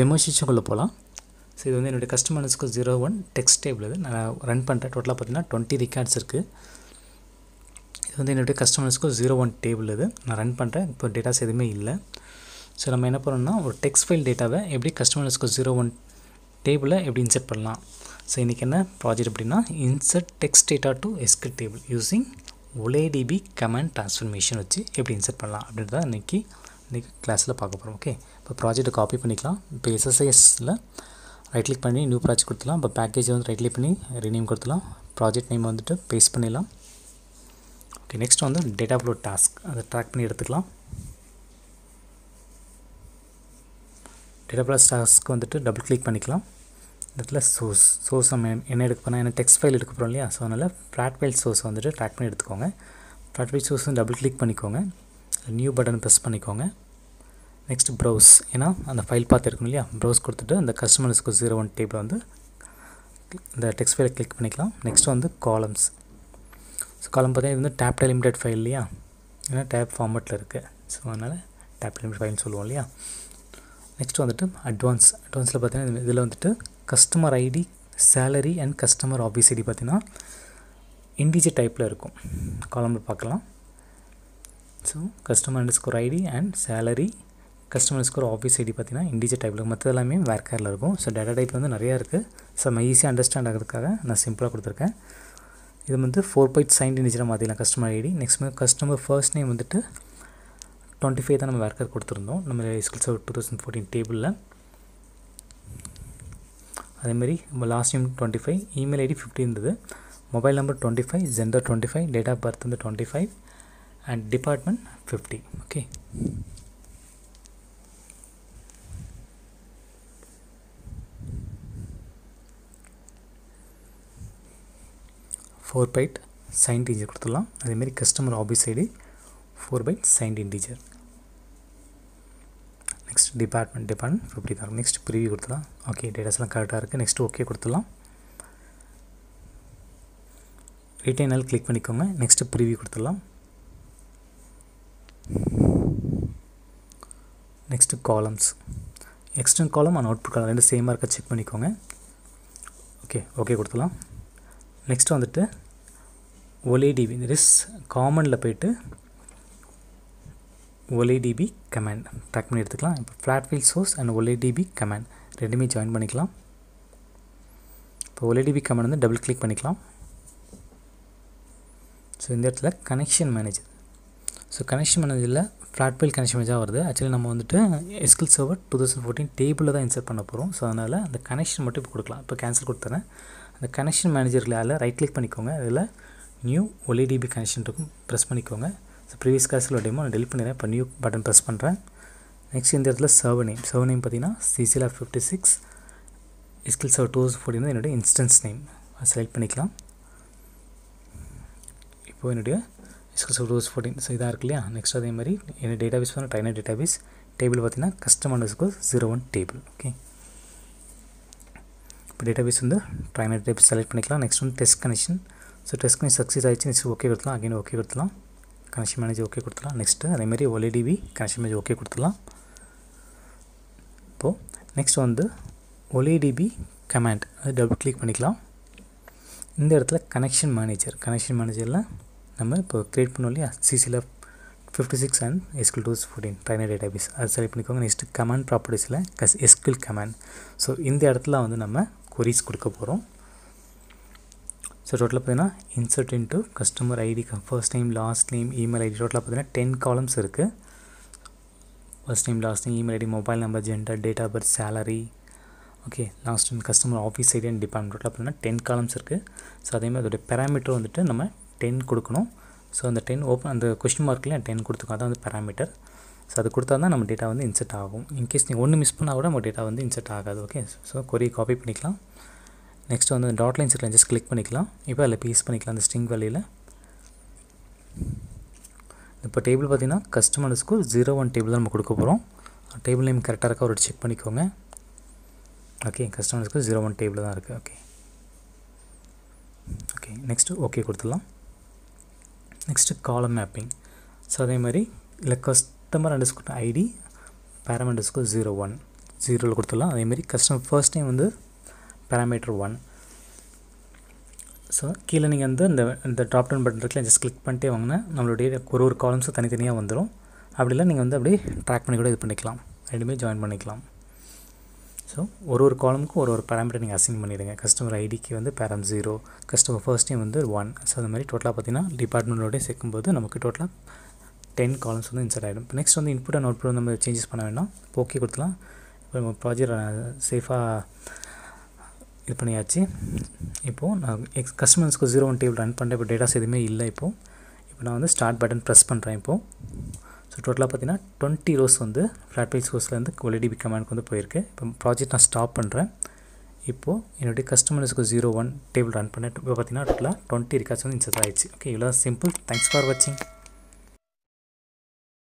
டெமோஸ்ட்ரேஷனுக்குள்ளே போகலாம் ஸோ இது வந்து என்னுடைய customer zero one text table இது. நான் ரன் பண்ணுறேன் டோட்டலாக பார்த்தீங்கன்னா டுவெண்ட்டி ரெக்கார்ட்ஸ் இருக்குது இது வந்து என்னுடைய கஸ்டமர் ஜீரோ ஒன் டேபிள் இது. நான் ரன் பண்ணுறேன் இப்போ டேட்டாஸ் எதுவுமே இல்லை. ஸோ நம்ம என்ன பண்ணோம்னா ஒரு டெக்ஸ்ட் ஃபைல் டேட்டாவை எப்படி கஸ்டமர் ஜீரோ ஒன் டேபிளில் எப்படி இன்செர்ட் பண்ணலாம்? ஸோ இன்றைக்கி என்ன ப்ராஜெக்ட் அப்படின்னா insert text data to SQL table using OLEDB command transformation வச்சு எப்படி இன்சர்ட் பண்ணலாம் அப்படின்றத இன்றைக்கி இன்றைக்கி கிளாஸில் பார்க்க போகிறோம் ஓகே இப்போ ப்ராஜெக்ட்டை காப்பி பண்ணிக்கலாம். இப்போ எஸ்எஸ்ஐஎஸில் ரைட் கிளிக் பண்ணி நியூ ப்ராஜெக்ட் கொடுத்துலாம் இப்போ பேக்கேஜ் வந்து ரைட் கிளிக் பண்ணி ரினேம் கொடுத்துலாம் ப்ராஜெக்ட் நேம் வந்துட்டு பேஸ்ட் பண்ணிடலாம். ஓகே நெக்ஸ்ட் வந்து டேட்டா ஃப்ளோ டாஸ்க் அதை ட்ராக் பண்ணி எடுத்துக்கலாம். டேட்டா ஃப்ளோ டாஸ்க்கு வந்துட்டு டபுள் கிளிக் பண்ணிக்கலாம். இந்த இடத்துல சோர்ஸ் சோர்ஸ் நம்ம என்ன எடுக்க போனால் ஏன்னா டெக்ஸ்ட் ஃபைல் எடுக்க போகிறோம் இல்லையா? ஸோ அதனால் ஃப்ளாட் ஃபைல் சோர்ஸ் வந்துட்டு ட்ராக் பண்ணி எடுத்துக்கோங்க. Flat file source double click பண்ணிக்கோங்க. நியூ பட்டன் ப்ரெஸ் பண்ணிக்கோங்க. நெக்ஸ்ட் ப்ரௌஸ் ஏன்னா அந்த ஃபைல் பார்த்து இருக்கணும் இல்லையா? ப்ரௌஸ் கொடுத்துட்டு அந்த கஸ்டமர்ஸ்க்கு ஜீரோ ஒன் டேபிள் வந்து இந்த டெக்ஸ்ட் ஃபைலை கிளிக் பண்ணிக்கலாம். நெக்ஸ்ட் வந்து காலம்ஸ் ஸோ காலம் பார்த்தீங்கன்னா இது வந்து டேப் லிமிடெட் ஃபைல் இல்லையா? ஏன்னா டேப் ஃபார்மேட்டில் இருக்குது ஸோ அதனால் டேப் டெலிமிட் ஃபைல்னு சொல்லுவோம் இல்லையா? நெக்ஸ்ட் வந்துட்டு அட்வான்ஸ் அட்வான்ஸில் பார்த்தீங்கன்னா இதில் வந்துட்டு customer ID salary and customer office ID பார்த்தீங்கன்னா இண்டிஜர் டைப்பில் இருக்கும். காலமில் பார்க்கலாம். So customer underscore ID and salary customer score office ID பார்த்தீங்கன்னா இண்டிஜர் டைப்பில் மற்ற எல்லாமே வேர்கேரில் இருக்கும். ஸோ டேட்டா டைப் வந்து நிறையா இருக்குது ஸோ நம்ம ஈஸியாக அண்டர்ஸ்டாண்ட் ஆகிறதுக்காக நான் சிம்பிளாக கொடுத்துருக்கேன். இது வந்து ஃபோர் பாயிண்ட் சைன் இண்டிஜராக மாற்றிக்கலாம் customer ID next customer first name வந்துட்டு டுவெண்ட்டி ஃபைவ் தான் நம்ம வேர்க்கர் கொடுத்துருந்தோம். நம்ம SQL server two thousand fourteen டேபிளில் அதேமாரி நம்ம last name twenty five email ID fifty இருந்தது. Mobile number twenty five gender twenty five date of birth வந்து twenty five and department fifty okay four byte sign teacher கொடுத்துடலாம். அதேமாரி customer office ID four byte signed integer next department department fifty தான். Next preview கொடுத்துலாம் okay டேட்டாஸ்லாம் கரெக்டாக இருக்குது next okay கொடுத்துடலாம். ரிட்டைனால் கிளிக் பண்ணிக்கோங்க. நெக்ஸ்ட் ப்ரிவியூ கொடுத்துடலாம் next columns external column and output column ரெண்டு சேமாக இருக்க செக் பண்ணிக்கோங்க. ஓகே ஓகே கொடுத்துடலாம். நெக்ஸ்ட் வந்துட்டு ஒலேடிபி ரிஸ் காமனில் போயிட்டு ஒலேடிபி கமாண்ட் ட்ராக் பண்ணி எடுத்துக்கலாம். இப்போ flat file source and OLEDB command ரெண்டுமே ஜாயின் பண்ணிக்கலாம். இப்போ ஒலேடிபி கமாண்ட் வந்து டபுள் கிளிக் பண்ணிக்கலாம். ஸோ இந்த இடத்துல கனெக்ஷன் மேனேஜர் ஸோ கனெக்ஷன் மேனேஜரில் ஃப்ளாட் பைல் கனெக்ஷன் மேனேஜாக வருது. ஆக்சுவலி நம்ம வந்துட்டு SQL server two thousand fourteen டேபிளில் தான் இன்சர்ட் பண்ண போகிறோம் ஸோ அதனால் அந்த கனெக்ஷன் மட்டும் இப்போ கொடுக்கலாம். இப்போ கேன்சல் கொடுத்துறேன். அந்த கனெக்ஷன் மேனேஜரில் அதில் ரைட் கிளிக் பண்ணிக்கோங்க. அதில் நியூ ஒலிடிபி கனெக்ஷன் இருக்கும். ப்ரெஸ் பண்ணிக்கோங்க. ஸோ ப்ரீவியஸ் கிளாஸில் டெமோ நான் டெலிட் பண்ணிடுறேன். இப்போ நியூ பட்டன் ப்ரெஸ் பண்ணுறேன் நெக்ஸ்ட் இந்த இடத்துல சர்வ நேம் சர்வ நேம் பார்த்தீங்கன்னா CCL fifty six SQL server two thousand fourteen என்னுடைய இன்ஸ்டன்ஸ் நேம் அதை செலக்ட் பண்ணிக்கலாம். இப்போது என்னுடைய எஸ்கில் ரூல்ஸ் ஃபோர்டின் ஸோ இதாக இருக்கு இல்லையா? நெக்ஸ்ட் அதே மாதிரி என்ன டேட்டாபேஸ் பண்ண ட்ரைனர் டேட்டாபேஸ் டேபிள் பார்த்தீங்கன்னா customer score zero one table okay இப்போ டேட்டாபேஸ் வந்து ட்ரைனர் டேட்டாபேஸ் செலக்ட் பண்ணிக்கலாம். நெக்ஸ்ட் வந்து test connection so test connection success ஆகிடுச்சு நெக்ஸ்ட் ஓகே கொடுத்துலாம் அகைன் ஓகே கொடுத்துலாம் கனெக்ஷன் மேனேஜர் ஓகே கொடுத்துலாம் நெக்ஸ்ட்டு அதேமாதிரி ஒலிடிவி கனெக்ஷன் மேனேஜ் ஓகே கொடுத்துலாம் இப்போது நெக்ஸ்ட் வந்து ஒலிடிபி கமாண்ட் அது டபுள் கிளிக் பண்ணிக்கலாம். இந்த இடத்துல கனெக்ஷன் மேனேஜர் கனெக்ஷன் மேனேஜரில் நம்ம இப்போ க்ரியேட் பண்ணோம் இல்லையா? சிசியில் fifty six and SQL two fourteen trainer database அது செலக்ட் பண்ணிக்கோங்க. நெக்ஸ்ட்டு கமாண்ட் ப்ராப்பர்ட்டிஸில் கஸ் எஸ்கில் கமாண்ட் ஸோ இந்த இடத்துல வந்து நம்ம கொரிஸ் கொடுக்க போகிறோம் ஸோ டோட்டலாக பார்த்தீங்கன்னா insert into customer ID first name last name email ID டோட்டலாக பார்த்தீங்கன்னா டென் காலம்ஸ் இருக்குது first name last name email ID mobile number gender date of birth salary okay last name customer office ID and department டோட்டலாக பார்த்தீங்கன்னா ten columns இருக்குது so அதேமாதிரி அதோடைய parameter வந்துட்டு நம்ம டென் கொடுக்கணும். ஸோ அந்த டென் ஓப்பன் அந்த கொஸ்டின் மார்க்கில் டென் கொடுத்துக்கோ. தான் வந்து பேராமீட்டர் ஸோ அது கொடுத்தா தான் நம்ம டேட்டா வந்து இன்செர்ட் ஆகும். இன்கேஸ் நீங்கள் ஒன்று மிஸ் பண்ணால் கூட நம்ம டேட்டா வந்து இன்செர்ட் ஆகாது ஓகே ஸோ கொரி காப்பி பண்ணிக்கலாம். நெக்ஸ்ட் வந்து டாட் லைன் செட்டில் ஜஸ்ட் கிளிக் பண்ணிக்கலாம். இப்போ அதில் பேஸ் பண்ணிக்கலாம் அந்த ஸ்ட்ரிங் வேலையில் இப்போ டேபிள் பார்த்தீங்கன்னா கஸ்டமர் ஜீரோ ஒன் டேபிள் தான் நம்ம கொடுக்க போகிறோம் டேபிள் நேம் கரெக்டாக இருக்கா ஒரு செக் பண்ணிக்கோங்க. Okay customer zero one table தான் இருக்குது ஓகே ஓகே நெக்ஸ்ட்டு ஓகே கொடுத்துடலாம். நெக்ஸ்ட்டு காலம் மேப்பிங் ஸோ அதே மாதிரி இல்லை customer underscore ID param underscore zero one ஜீரோவில் கொடுத்துடலாம் அதேமாரி கஸ்டமர் ஃபர்ஸ்ட் டைம் வந்து பேராமீட்டர் ஒன் ஸோ கீழே நீங்கள் வந்து இந்த இந்த ட்ராப் டவுன் பட்டன் இருக்குல்ல ஜஸ்ட் கிளிக் பண்ணிட்டே வாங்கினா நம்மளுடைய ஒரு ஒரு காலம்ஸும் தனித்தனியாக வந்துடும் அப்படிலாம் நீங்கள் வந்து அப்படியே ட்ராக் பண்ணி கூட இது பண்ணிக்கலாம். ரெண்டுமே ஜாயின் பண்ணிக்கலாம். ஸோ ஒரு ஒரு காலமுக்கும் ஒரு ஒரு பேராமீட்டர் நீங்கள் அசைன் பண்ணிடுங்க. கஸ்டமர் ஐடிக்கு வந்து param zero customer first time வந்து ஒன் ஸோ அந்த மாதிரி டோட்டலாக பார்த்தீங்கன்னா டிபார்ட்மெண்ட்டோடய சேர்க்கும்போது நமக்கு டோட்டலாக டென் காலம்ஸ் வந்து இன்சர்ட் ஆகிடும் இப்போ நெக்ஸ்ட் வந்து இன்புட் அண்ட் அவுட்புட் நம்ம சேஞ்சஸ் பண்ண வேண்டாம். ஓகே கொடுத்துலாம் இப்போ நம்ம ப்ராஜெக்ட் சேஃபாக இது பண்ணியாச்சு. இப்போது நான் எக்ஸ் கஸ்டமர்ஸ்க்கு ஜீரோ ஒன் டேபிள் ரன் பண்ணுறேன் இப்போ டேட்டாஸ் எதுவுமே இல்லை இப்போது இப்போ நான் வந்து ஸ்டார்ட் பட்டன் ப்ரெஸ் பண்ணுறேன் இப்போது ஸோ டோட்டலாக பார்த்தீங்கன்னா டுவெண்ட்டி ரோஸ் வந்து ஃப்ளாட் பேஜ் சோர்ஸ்லேருந்து பி கமாண்டுக்கு வந்து போயிருக்கு. இப்போ ப்ராஜெக்ட் நான் ஸ்டாப் பண்ணுறேன் இப்போது என்னுடைய கஸ்டமர்ஸ்க்கு ஜீரோ ஒன் டேபிள் ரன் பண்ணேன். இப்போ பார்த்தீங்கன்னா டோட்டலாக டுவெண்ட்டி ரிகார்ட்ஸ் வந்து இன்சர்ட் ஆயிடுச்சு. ஓகே இவ்வளோ சிம்பிள் தேங்க்ஸ் ஃபார் வாட்சிங்